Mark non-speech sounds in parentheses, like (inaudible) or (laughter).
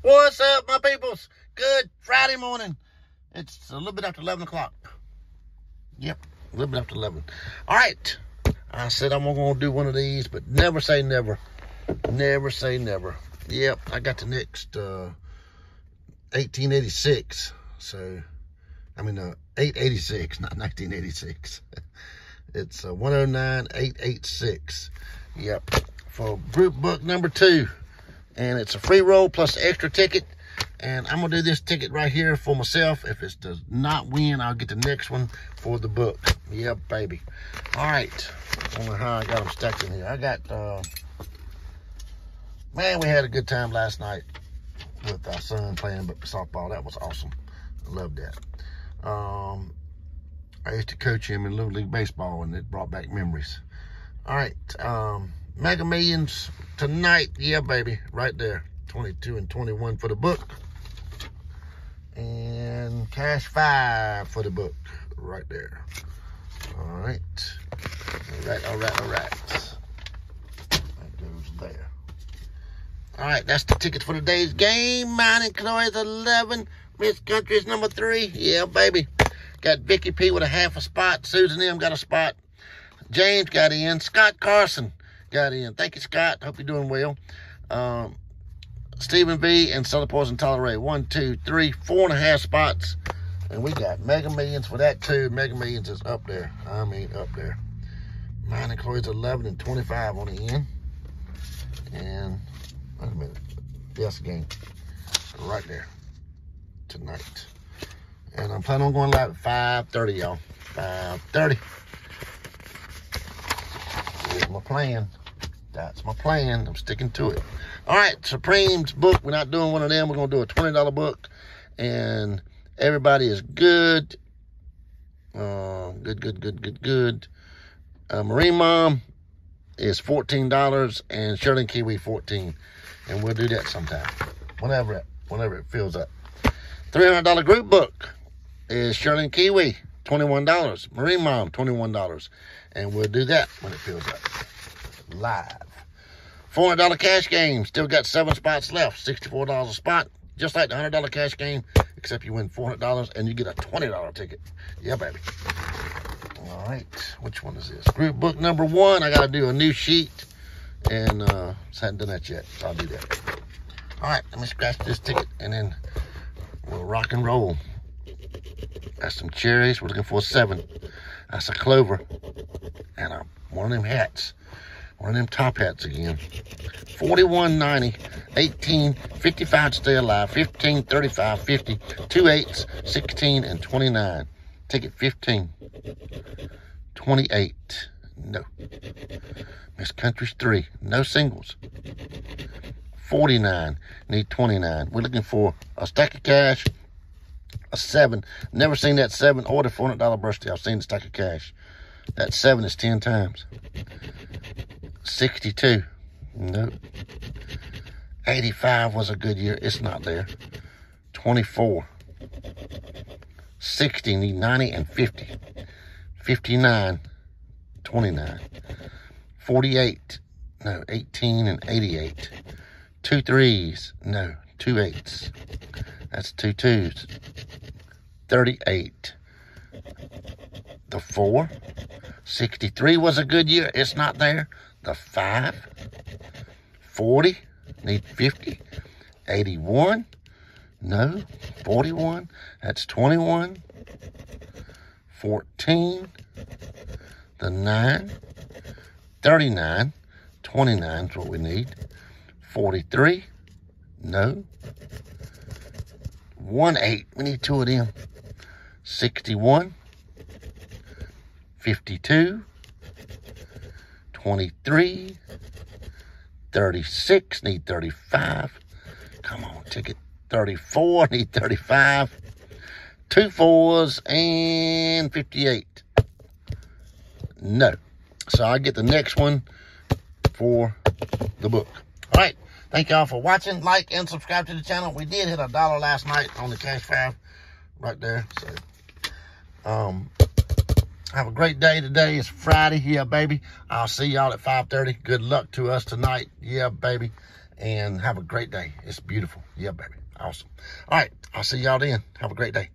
What's up, my peoples? Good Friday morning. It's a little bit after 11 o'clock. Yep, a little bit after 11. All right. I said I'm going to do one of these, but never say never. Never say never. Yep, I got the next uh, 1886. So, I mean, uh, 886, not 1986. (laughs) it's uh, 109886. Yep, for group book number two and it's a free roll plus extra ticket. And I'm gonna do this ticket right here for myself. If it does not win, I'll get the next one for the book. Yep, baby. All right. I know how I got them stacked in here. I got, uh, man, we had a good time last night with our son playing softball. That was awesome. I love that. Um, I used to coach him in Little League Baseball, and it brought back memories. All right. Um, Mega Millions tonight. Yeah, baby. Right there. 22 and 21 for the book. And cash five for the book. Right there. All right. All right, all right, all right. That goes there. All right, that's the tickets for today's game. Mine and Chloe's 11. Miss Country's number three. Yeah, baby. Got Vicky P with a half a spot. Susan M got a spot. James got in. Scott Carson got in. Thank you, Scott. Hope you're doing well. Um, Stephen B. and Southern Poison Tolerate. One, two, three, four and a half spots. And we got Mega Millions for that too. Mega Millions is up there. I mean, up there. Mine Chloe's 11 and 25 on the end. And, wait a minute. Yes, game. Right there. Tonight. And I'm planning on going live at 5.30, y'all. 5.30. Here's my plan. That's my plan. I'm sticking to it. All right, Supreme's book. We're not doing one of them. We're going to do a $20 book. And everybody is good. Uh, good, good, good, good, good. Uh, Marine Mom is $14 and Shirley Kiwi 14 And we'll do that sometime. Whenever it, whenever it fills up. $300 group book is Shirley Kiwi, $21. Marine Mom, $21. And we'll do that when it fills up. Live. $400 cash game. Still got seven spots left. $64 a spot. Just like the $100 cash game, except you win $400 and you get a $20 ticket. Yeah, baby. All right. Which one is this? Group book number one. I got to do a new sheet. And uh, just hadn't done that yet. So I'll do that. All right. Let me scratch this ticket and then we'll rock and roll. Got some cherries. We're looking for a seven. That's a clover. And a, one of them hats. One of them top hats again. 41.90, 18, 55 to stay alive, 15, 35, 50, 2 eights, 16, and 29. Ticket 15. 28. No. Miss Country's 3. No singles. 49. Need 29. We're looking for a stack of cash, a 7. Never seen that 7 or the $400 birthday. I've seen the stack of cash. That 7 is 10 times. 62. Nope. 85 was a good year. It's not there. 24. 60, need 90 and 50. 59, 29. 48, no, 18 and 88. Two threes, no, two eights. That's two twos. 38. The four. 63 was a good year. It's not there. The five. 40. Need 50. 81. No. 41. That's 21. 14. The 9. 39. 29 is what we need. 43. No. 1 8. We need two of them. 61. 52. 23. 36, need 35. Come on, ticket 34, need 35. Two fours and 58. No. So I get the next one for the book. All right. Thank y'all for watching. Like and subscribe to the channel. We did hit a dollar last night on the cash five right there. So, um, have a great day today. It's Friday. Yeah, baby. I'll see y'all at 5.30. Good luck to us tonight. Yeah, baby. and have a great day. It's beautiful. Yeah, baby. Awesome. All right. I'll see y'all then. Have a great day.